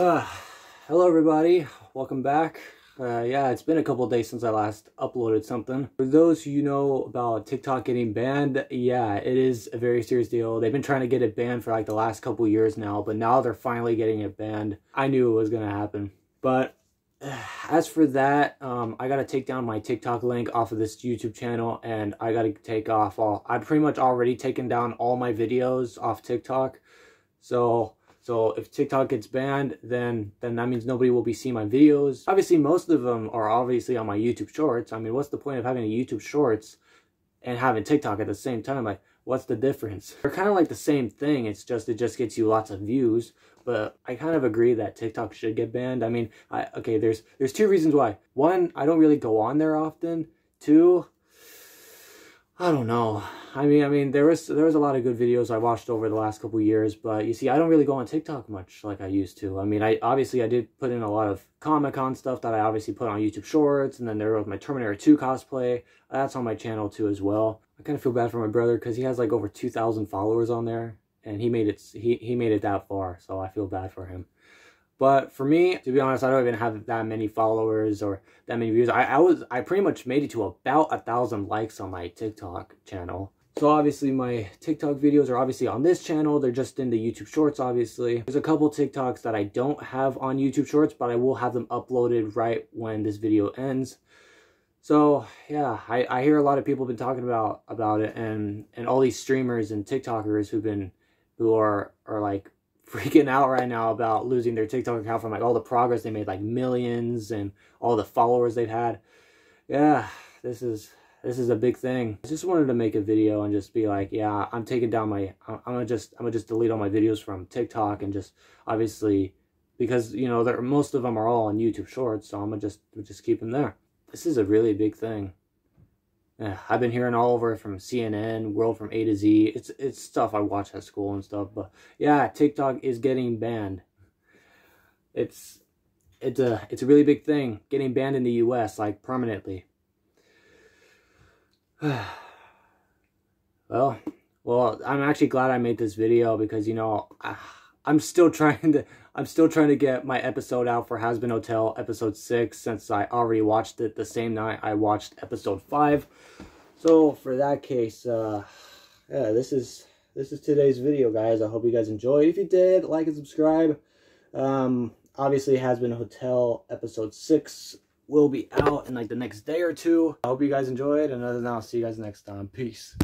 Uh, hello everybody, welcome back. Uh, yeah, it's been a couple days since I last uploaded something. For those who you know about TikTok getting banned, yeah, it is a very serious deal. They've been trying to get it banned for like the last couple years now, but now they're finally getting it banned. I knew it was gonna happen. But as for that, um, I gotta take down my TikTok link off of this YouTube channel and I gotta take off all, I've pretty much already taken down all my videos off TikTok. So so if TikTok gets banned, then then that means nobody will be seeing my videos. Obviously, most of them are obviously on my YouTube Shorts. I mean, what's the point of having a YouTube Shorts and having TikTok at the same time? Like, what's the difference? They're kind of like the same thing. It's just it just gets you lots of views. But I kind of agree that TikTok should get banned. I mean, I okay, there's there's two reasons why. One, I don't really go on there often. Two, I don't know. I mean, I mean, there was there was a lot of good videos I watched over the last couple years, but you see, I don't really go on TikTok much like I used to. I mean, I obviously I did put in a lot of Comic Con stuff that I obviously put on YouTube Shorts, and then there was my Terminator 2 cosplay. That's on my channel too as well. I kind of feel bad for my brother because he has like over 2,000 followers on there, and he made it he he made it that far, so I feel bad for him. But for me, to be honest, I don't even have that many followers or that many views. I, I was I pretty much made it to about a thousand likes on my TikTok channel. So obviously my TikTok videos are obviously on this channel. They're just in the YouTube Shorts, obviously. There's a couple TikToks that I don't have on YouTube Shorts, but I will have them uploaded right when this video ends. So yeah, I, I hear a lot of people have been talking about about it and and all these streamers and TikTokers who've been who are are like freaking out right now about losing their TikTok account from like all the progress they made, like millions and all the followers they've had. Yeah, this is this is a big thing. I just wanted to make a video and just be like, yeah, I'm taking down my, I'm gonna just, I'm gonna just delete all my videos from TikTok and just obviously because you know, most of them are all on YouTube Shorts, so I'm gonna just just keep them there. This is a really big thing. I've been hearing all over from CNN, World from A to Z. It's it's stuff I watch at school and stuff. But yeah, TikTok is getting banned. It's it's a it's a really big thing getting banned in the U.S. like permanently. well, well, I'm actually glad I made this video because you know I, I'm still trying to I'm still trying to get my episode out for Hazbin Hotel episode 6 since I already watched it the same night I watched episode 5. So for that case, uh, yeah, this is this is today's video, guys. I hope you guys enjoyed. If you did, like and subscribe. Um, obviously, Hazbin Hotel episode 6 will be out in like the next day or two. I hope you guys enjoyed, and other than that, I'll see you guys next time. Peace.